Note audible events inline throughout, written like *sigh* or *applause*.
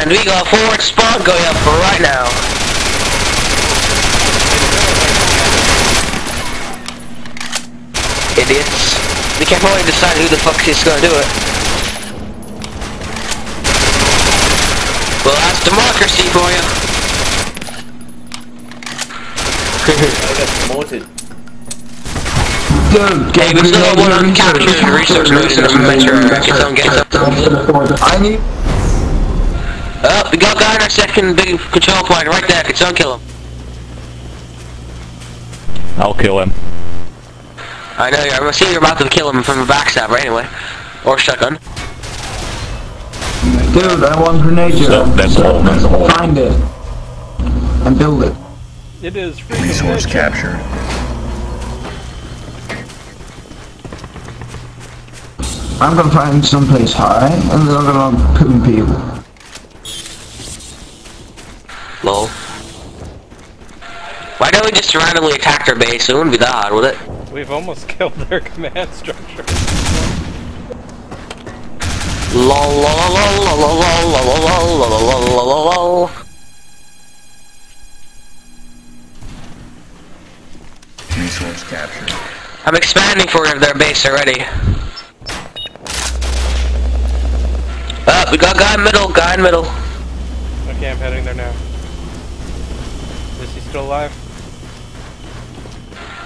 And we got forward spawn going up for right now. Idiots. We can't probably decide who the fuck is gonna do it. Well, that's democracy for you. I got promoted. Dude, Hey, we still have one on capture and research notes in the metro. Get on, get on. I need. Oh, we got guy in our second big control point right there. Get on, kill him. I'll kill him. I know, you. I'm assuming you're about to kill him from a backstabber anyway. Or shotgun. Dude, I want grenade So, that's all. That's all. Find it. And build it. It is Resource nature. captured. I'm gonna find someplace high, and then I'm gonna pin people. could just randomly attacked their base, it wouldn't be that hard, would it? We've almost killed their command structure. Lol lol lol Resource captured. I'm expanding for their base already. Uh, we got guy in middle, guy in middle. Okay, I'm heading there now. Is he still alive?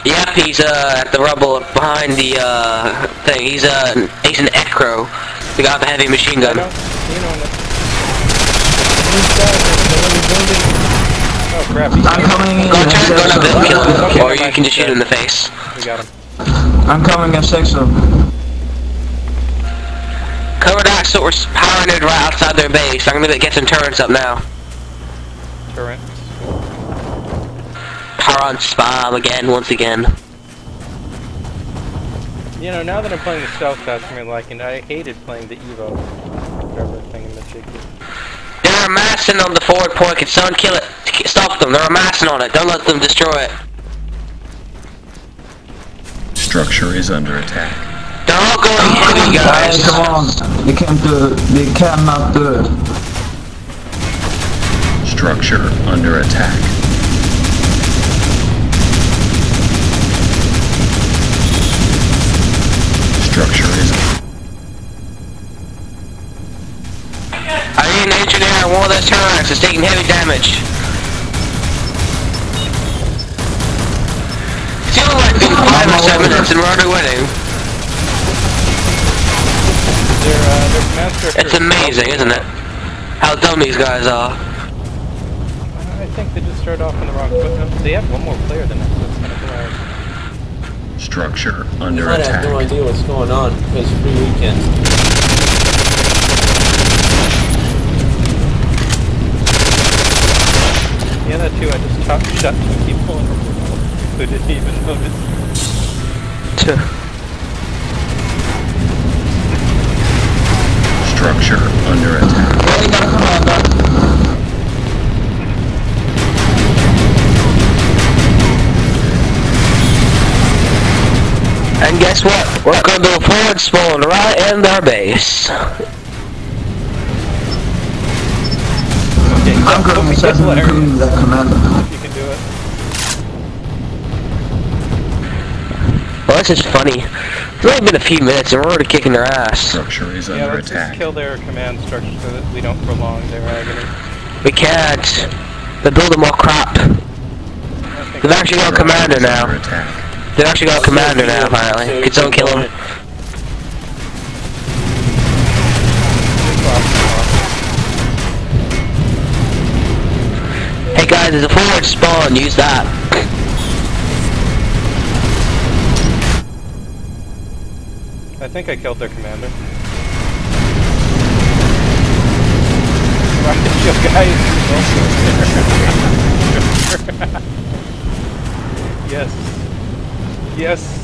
Yep, he's uh at the rubble behind the uh thing. He's uh he's an Exo. We got the heavy machine gun. No, you know it. Oh crap, he's I'm coming in. Go at turn, go six down, of kill them. him, or you can just shoot him in the face. we got him. I'm coming at six of them. Cover that so we're powering it right outside their base. I'm gonna get some turrets up now. Turret. Power on spam again, once again. You know, now that I'm playing the stealth class I'm really liking, I hated playing the Exo. Whatever thing in the jig. They're amassing on the forward point. Can someone kill it? Stop them. They're amassing on it. Don't let them destroy it. Structure is under attack. They're all going heavy, Guys, guys. come on. They can't do it. They cannot do it. Structure under attack. Structure is I need an engineer on one of those turrets. It's taking heavy damage. It's only like been five or seven minutes and we're already winning. Their, uh, their command structure It's amazing, isn't it? How dumb these guys are. I think they just started off on the wrong foot. They have one more player than us, structure under attack. I have no idea what's going on because free weekend. The other two I just chopped shut to keep pulling who didn't even notice. Two. Structure under attack. And guess what? We're gonna do a forward spawn right in their base. Okay, I'm going to set hilarious. the commander. You can do it. Well, this is funny. It's only been a few minutes and we're already kicking their ass. Structure is Yeah, under let's just kill their command structure so that we don't prolong their agony. We can't. They're building more crap. They've actually got a commander Structure under now. attack. They've actually got a commander now, apparently. Can someone kill him? Hey guys, there's a forward spawn. Use that. I think I killed their commander. *laughs* Right, you guys. *laughs* yes.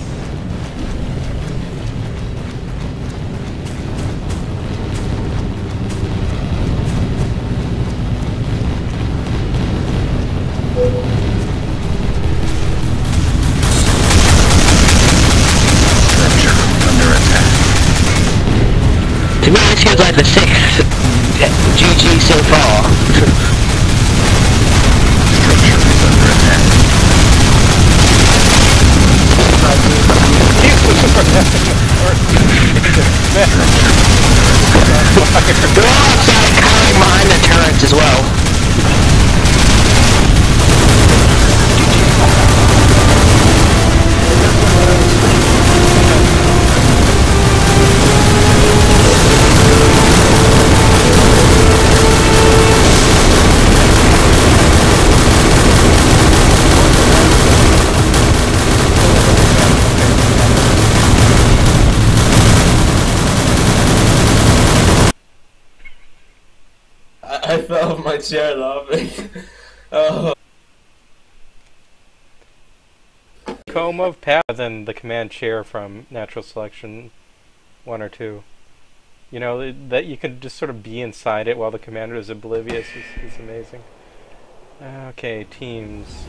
My chair laughing. oh. Comb of power than the command chair from Natural Selection 1 or 2. You know, that- that you can just sort of be inside it while the commander is oblivious is, is amazing. Okay, teams.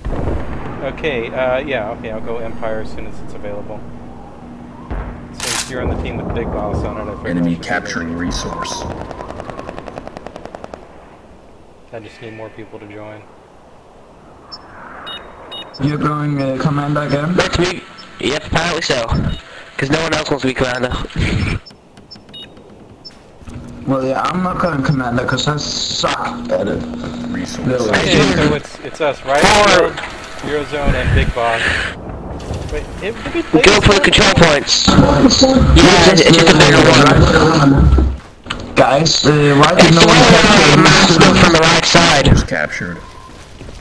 Okay, uh, yeah, okay, I'll go Empire as soon as it's available. Since you're on the team with Big Boss on it, I figured Enemy capturing resource. I just need more people to join. You're going uh, commander again? That's me. Yep, apparently so. Because no one else wants to be commander. Well, yeah, I'm not going commander because I suck at it. Resource. Okay, so it's it's us, right? Or- Eurozone and Big Boss. Wait, it, did we play Go for the one? control points. Yeah, it's, it's just a bigger one. Guys, uh, why did no one one with maps capture from the right side. Was captured.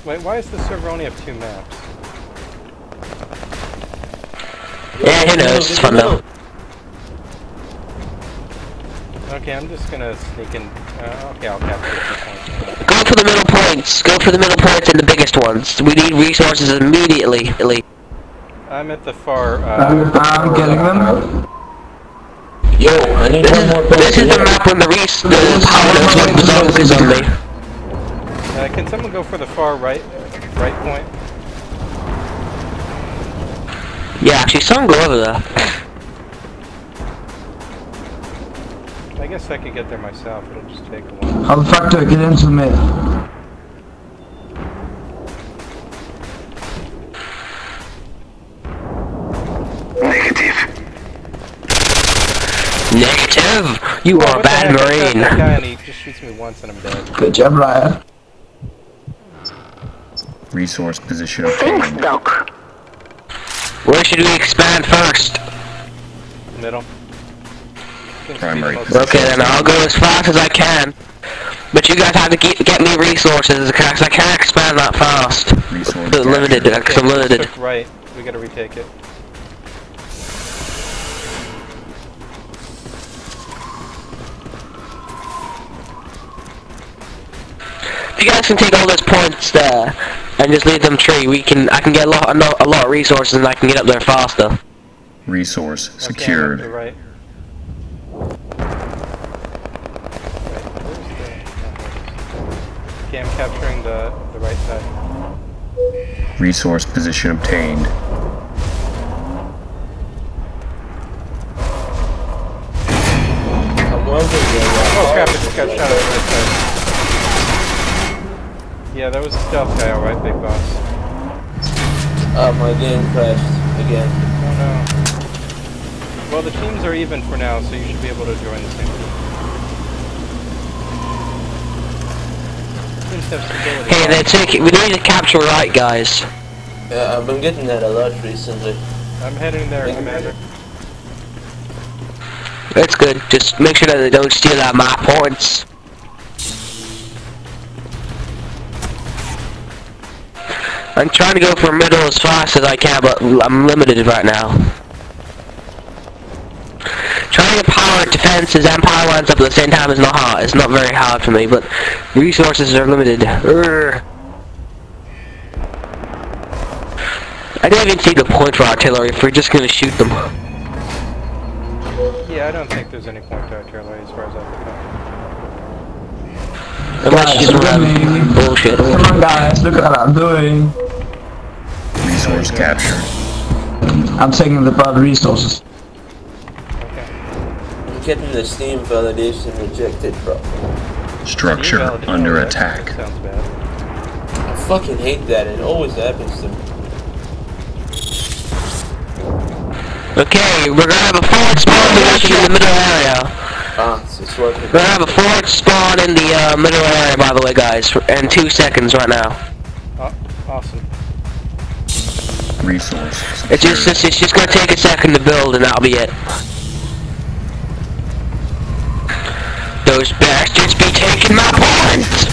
Wait, why is the server only have two maps? Yeah, who knows? It's fun though. Okay, I'm just gonna sneak in. Uh, okay, I'll capture a few. Go for the middle points. Go for the middle points and the biggest ones. We need resources immediately. I'm at the far. I'm, Uh, I'm getting them. Yo, I need This one is, more this is the map when the res the power was focus on me. uh, can someone go for the far right, right point? Yeah, actually, someone go over there. I guess I could get there myself. It'll just take a while. How the fuck do I get into me? You Oh, are a bad heck? That marine. guy and he just shoots me once and I'm dead. Good job, Ryan. Resource position obtained. Where should we expand first? Middle. Seems to be Primary position. Okay, then I'll go as fast as I can. But you guys have to get, get me resources because I can't expand that fast. Resource But limited, captured. because I'm limited. right. We gotta retake it. You guys can take all those points there and just leave them tree, we can. I can get a lot, a lot, a lot of resources and I can get up there faster. Resource Okay, I'm secured. to right. The- Okay, I'm capturing the, the right side. Resource position obtained. I'm wondering Oh crap, I just got shot Yeah, that was a stealth guy, alright, big boss. Oh, my game crashed again. Oh no. Well, the teams are even for now, so you should be able to join the same team. Teams have stability. Hey, they take. We need to capture right, guys. Yeah, I've been getting that a lot recently. I'm heading there, Commander. That's good. Just make sure that they don't steal our map points. I'm trying to go for middle as fast as I can, but I'm limited right now. Trying to power defenses and power lines up at the same time is not hard. It's not very hard for me, but resources are limited. Urgh. I don't even see the point for artillery if we're just gonna shoot them. Yeah, I don't think there's any point to artillery as far as I can Unless you just look at run me. bullshit. Come on, guys, look at what I'm doing. Resource captured. I'm taking the bad resources. Okay. I'm getting the Steam validation rejected, bro. Structure under attack. Sounds bad. I fucking hate that. It always happens to me. Okay, we're gonna have a forward spawn position in the middle area. Ah, it's, it's working. We're gonna have a forward spawn in the uh, middle area, by the way, guys, in two seconds right now. Oh, awesome. Resource It's just, it's, it's just gonna take a second to build, and that'll be it. Those bastards be taking my points!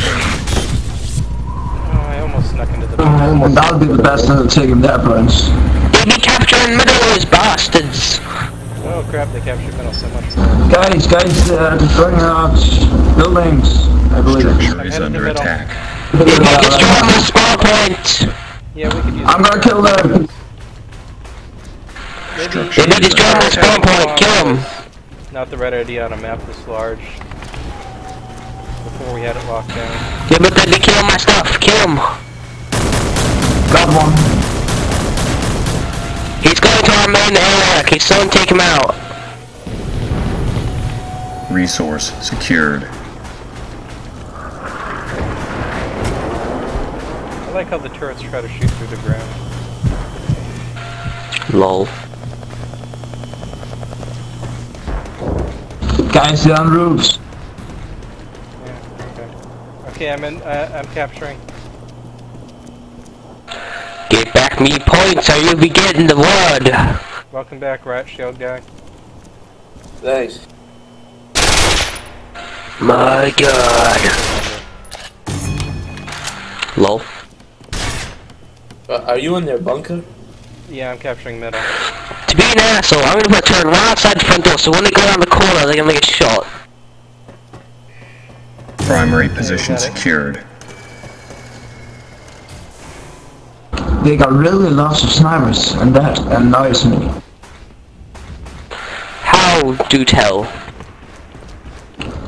Oh, I almost snuck into the. Uh, that would be the best thing to take him their points. They be capturing middle, those bastards! Oh crap! They captured middle so much. Guys, guys, uh, destroying out buildings, I believe. Structure I'm is under to middle. attack. They be destroying my spawn points! Yeah, we could use. I'm gonna kill them. Maybe Structure They be is destroying under my spawn point, kill them! not the right idea on a map this large. Before we had it locked down. Yeah, but they be killing my stuff, kill him! Got one. He's going to our main area, can someone take him out? Resource secured. Like how the turrets try to shoot through the ground. Lol. Guys, they're on roofs. Yeah. Okay. Okay, I'm in. Uh, I'm capturing. Get back me points or you'll be getting the wood! Welcome back, Rat Shield guy. Thanks. My god. Lol. Uh, are you in their bunker? Yeah, I'm capturing middle. To be an asshole, I'm gonna put a turn right outside the front door so when they go around the corner they're gonna get shot. Primary position got it. secured. They got really lots of snipers, and that annoys me. How do tell?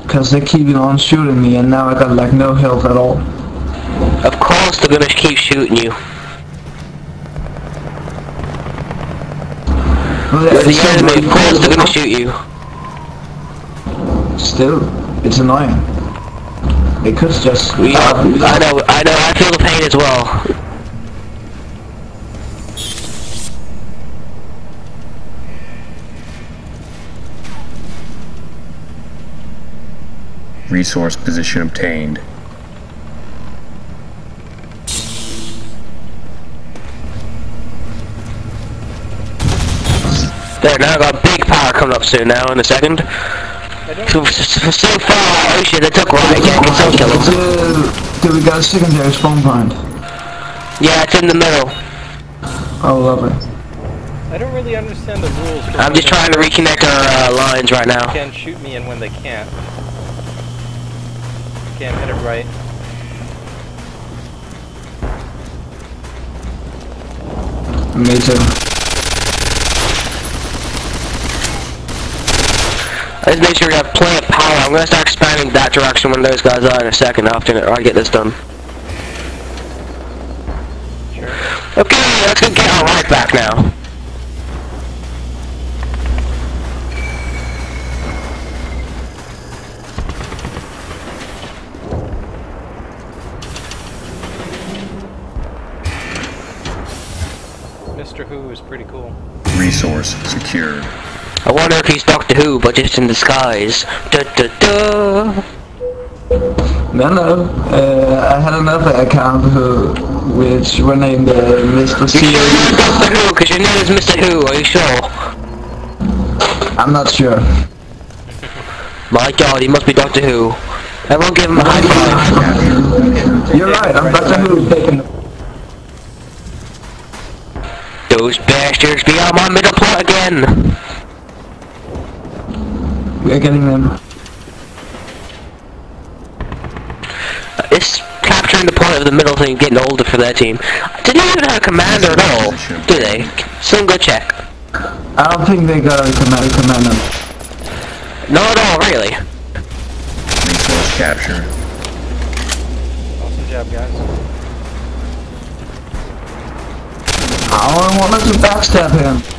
Because they keep on shooting me, and now I got like no health at all. Of course they're gonna keep shooting you. Well, You're the it's enemy, of course they're gonna shoot you. Still, it's annoying. It could just. We are, I know, I know, I feel the pain as well. Resource position obtained. There, now I got big power coming up soon now in a second. So, so, so far, oh shit, they took right, yeah, can someone kill them. Uh, do we got a secondary spawn point? Yeah, it's in the middle. Oh, lovely. I don't really understand the rules. I'm just trying to reconnect our uh, lines right now. Can shoot me and when they can't. Can't hit it right. Me too. Let's make sure we have plenty of power. I'm gonna start expanding that direction when those guys are in a second after I get this done. Sure. Okay, let's go get our right back now. Mr. Who is pretty cool. Resource secured. I wonder if he's Doctor Who, but just in disguise. Da da da. No, no. Uh, I had another account who, which were named uh, Mr. C. sure Doctor Who? Cause your name is Mr. Who, are you sure? I'm not sure. My god, he must be Doctor Who. Everyone give him a high five. You're right. I'm Doctor Who. Taking. Those bastards be on my middle plot again. We're getting them. It's capturing the point of the middle thing getting older for that team. Did they even have a commander at all? Do they? Someone go check. I don't think they got a command commander. Not at all, really. Resource captured. Awesome job, guys. I wanted to backstab him.